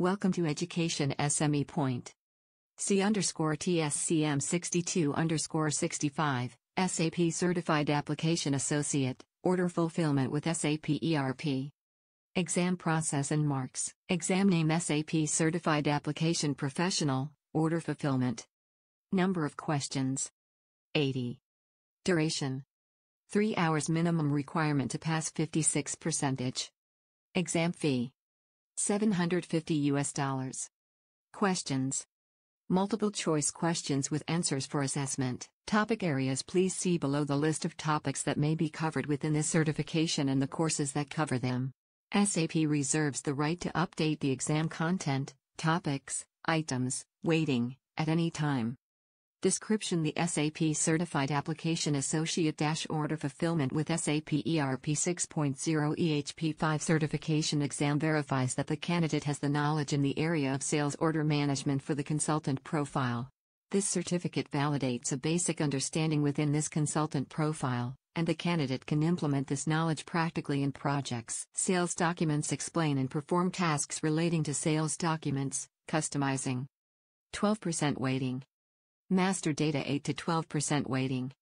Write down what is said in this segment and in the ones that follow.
Welcome to Education SME Point. C underscore TSCM 62 underscore 65, SAP Certified Application Associate, Order Fulfillment with SAP ERP. Exam process and marks. Exam name SAP Certified Application Professional, Order Fulfillment. Number of questions 80. Duration 3 hours minimum requirement to pass 56 percentage. Exam fee 750 US dollars. Questions Multiple choice questions with answers for assessment. Topic areas Please see below the list of topics that may be covered within this certification and the courses that cover them. SAP reserves the right to update the exam content, topics, items, weighting, at any time. Description The SAP Certified Application Associate Order Fulfillment with SAP ERP 6.0 EHP5 certification exam verifies that the candidate has the knowledge in the area of sales order management for the consultant profile. This certificate validates a basic understanding within this consultant profile, and the candidate can implement this knowledge practically in projects. Sales documents explain and perform tasks relating to sales documents, customizing. 12% weighting. Master data 8 to 12% weighting.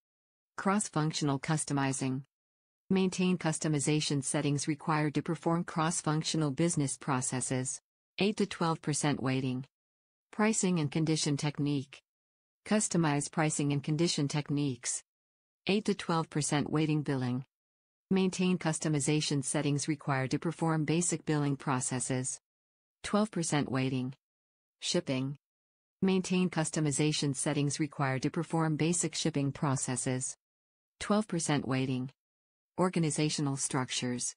Cross-functional customizing. Maintain customization settings required to perform cross-functional business processes. 8 to 12% weighting. Pricing and condition technique. Customize pricing and condition techniques. 8 to 12% weighting billing. Maintain customization settings required to perform basic billing processes. 12% weighting. Shipping. Maintain customization settings required to perform basic shipping processes. 12% weighting. Organizational structures.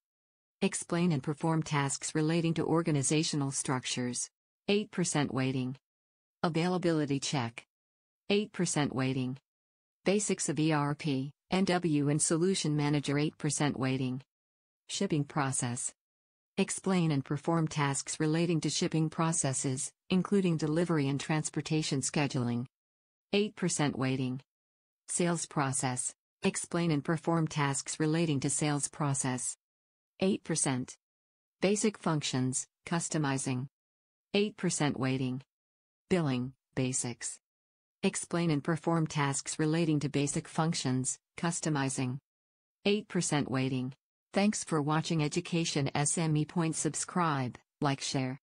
Explain and perform tasks relating to organizational structures. 8% weighting. Availability check. 8% weighting. Basics of ERP, NW and Solution Manager 8% weighting. Shipping process. Explain and perform tasks relating to shipping processes, including delivery and transportation scheduling. 8% Weighting Sales process. Explain and perform tasks relating to sales process. 8%. Basic functions, customizing. 8% Weighting Billing, basics. Explain and perform tasks relating to basic functions, customizing. 8% weighting. Thanks for watching Education SME Point subscribe, like share.